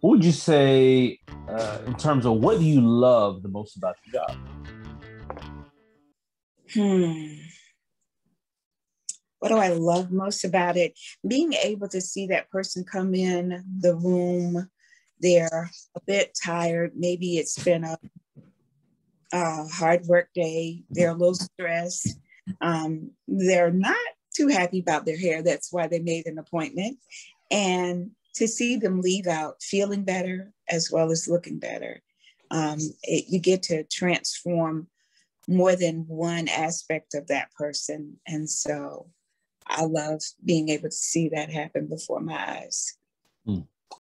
What would you say uh, in terms of what do you love the most about your job? Hmm. What do I love most about it? Being able to see that person come in the room, they're a bit tired. Maybe it's been a, a hard work day. They're a little stressed. Um, they're not too happy about their hair. That's why they made an appointment. And to see them leave out feeling better as well as looking better, um, it, you get to transform more than one aspect of that person. And so I love being able to see that happen before my eyes. Mm.